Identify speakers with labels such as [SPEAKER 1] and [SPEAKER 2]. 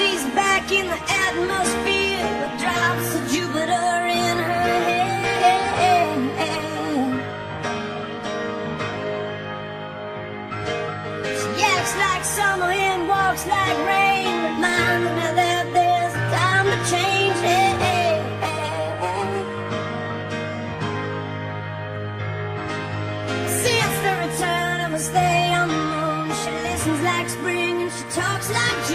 [SPEAKER 1] she's back in the atmosphere with drops of Jupiter in her head. She acts like summer and walks like rain, reminds me that there's time to change. Since the return of a stay on the moon, she listens like spring and she talks like.